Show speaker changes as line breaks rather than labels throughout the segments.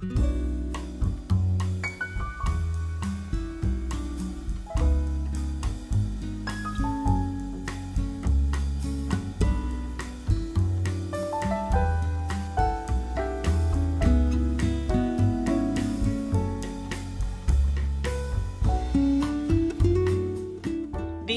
The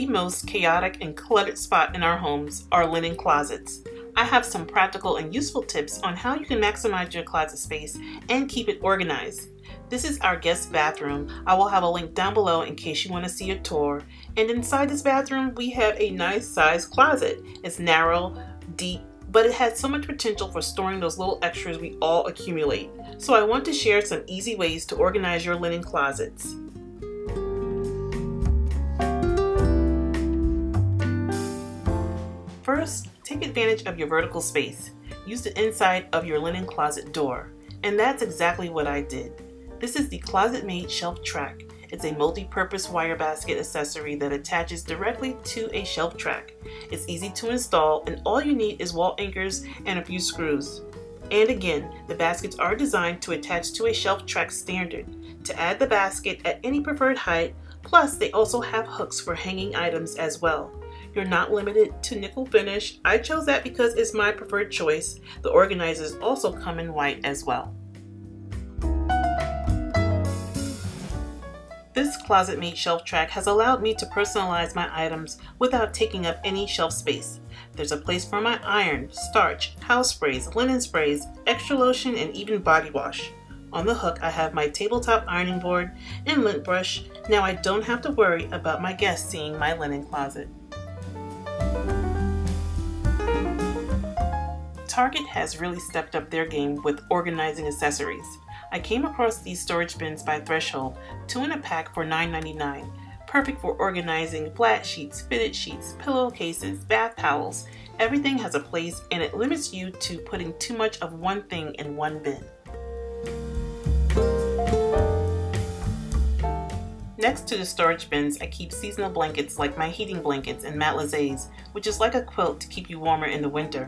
most chaotic and cluttered spot in our homes are linen closets. I have some practical and useful tips on how you can maximize your closet space and keep it organized. This is our guest bathroom. I will have a link down below in case you want to see a tour. And inside this bathroom, we have a nice sized closet. It's narrow, deep, but it has so much potential for storing those little extras we all accumulate. So I want to share some easy ways to organize your linen closets. Advantage of your vertical space. Use the inside of your linen closet door. And that's exactly what I did. This is the ClosetMaid Shelf Track. It's a multi-purpose wire basket accessory that attaches directly to a shelf track. It's easy to install and all you need is wall anchors and a few screws. And again, the baskets are designed to attach to a shelf track standard to add the basket at any preferred height, plus they also have hooks for hanging items as well. You're not limited to nickel finish. I chose that because it's my preferred choice. The organizers also come in white as well. This ClosetMaid shelf track has allowed me to personalize my items without taking up any shelf space. There's a place for my iron, starch, house sprays, linen sprays, extra lotion, and even body wash. On the hook, I have my tabletop ironing board and lint brush. Now I don't have to worry about my guests seeing my linen closet. Target has really stepped up their game with organizing accessories. I came across these storage bins by Threshold, two in a pack for $9.99. Perfect for organizing flat sheets, fitted sheets, pillowcases, bath towels. Everything has a place and it limits you to putting too much of one thing in one bin. Next to the storage bins, I keep seasonal blankets like my heating blankets and matelassés, which is like a quilt to keep you warmer in the winter.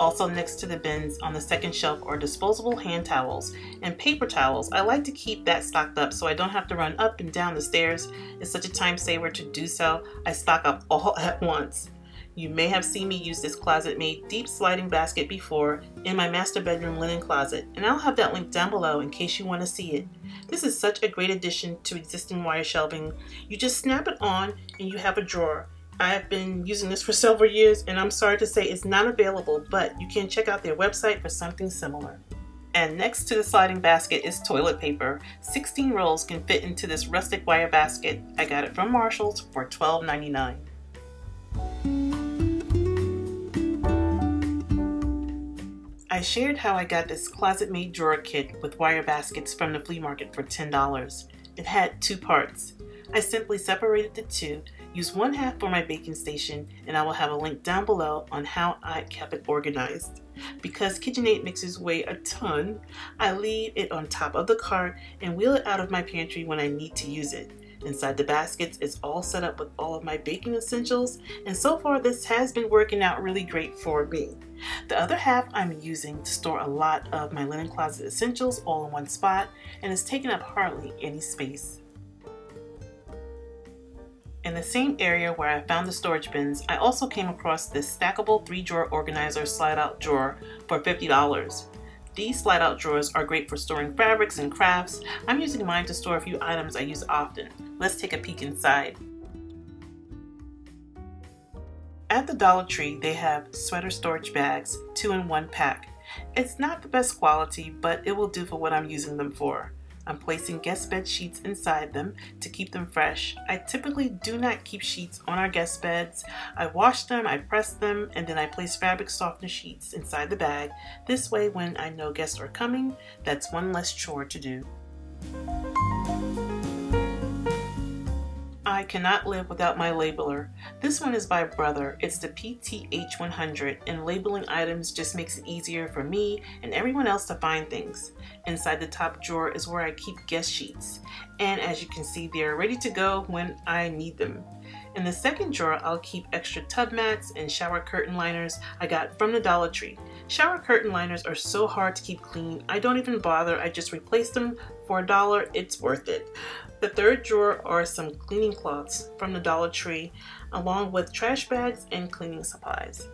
Also next to the bins on the second shelf are disposable hand towels and paper towels. I like to keep that stocked up so I don't have to run up and down the stairs. It's such a time saver to do so. I stock up all at once. You may have seen me use this ClosetMaid deep sliding basket before in my master bedroom linen closet and I'll have that link down below in case you want to see it. This is such a great addition to existing wire shelving. You just snap it on and you have a drawer. I have been using this for several years and I'm sorry to say it's not available, but you can check out their website for something similar. And next to the sliding basket is toilet paper. 16 rolls can fit into this rustic wire basket. I got it from Marshalls for $12.99. I shared how I got this ClosetMaid drawer kit with wire baskets from the flea market for $10. It had two parts. I simply separated the two Use one half for my baking station and I will have a link down below on how I kept it organized. Because KitchenAid mixes weigh a ton, I leave it on top of the cart and wheel it out of my pantry when I need to use it. Inside the baskets is all set up with all of my baking essentials and so far this has been working out really great for me. The other half I'm using to store a lot of my linen closet essentials all in one spot and it's taking up hardly any space. In the same area where I found the storage bins, I also came across this stackable three drawer organizer slide out drawer for $50. These slide out drawers are great for storing fabrics and crafts. I'm using mine to store a few items I use often. Let's take a peek inside. At the Dollar Tree, they have sweater storage bags, two in one pack. It's not the best quality, but it will do for what I'm using them for. I'm placing guest bed sheets inside them to keep them fresh. I typically do not keep sheets on our guest beds. I wash them, I press them, and then I place fabric softener sheets inside the bag. This way, when I know guests are coming, that's one less chore to do. I cannot live without my labeler. This one is by Brother. It's the PTH100 and labeling items just makes it easier for me and everyone else to find things. Inside the top drawer is where I keep guest sheets and as you can see they're ready to go when I need them. In the second drawer, I'll keep extra tub mats and shower curtain liners I got from the Dollar Tree. Shower curtain liners are so hard to keep clean, I don't even bother, I just replace them for a dollar, it's worth it. The third drawer are some cleaning cloths from the Dollar Tree, along with trash bags and cleaning supplies.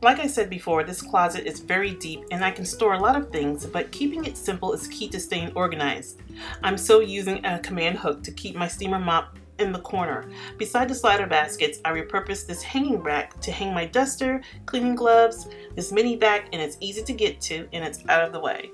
Like I said before, this closet is very deep and I can store a lot of things, but keeping it simple is key to staying organized. I'm still using a command hook to keep my steamer mop in the corner. Beside the slider baskets, I repurposed this hanging rack to hang my duster, cleaning gloves, this mini vac, and it's easy to get to and it's out of the way.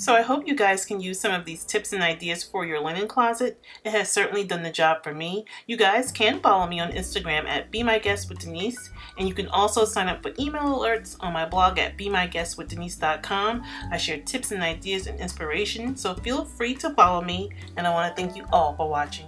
So I hope you guys can use some of these tips and ideas for your linen closet. It has certainly done the job for me. You guys can follow me on Instagram at Be My Guest with Denise, and you can also sign up for email alerts on my blog at BeMyGuestWithDenise.com. I share tips and ideas and inspiration, so feel free to follow me, and I want to thank you all for watching.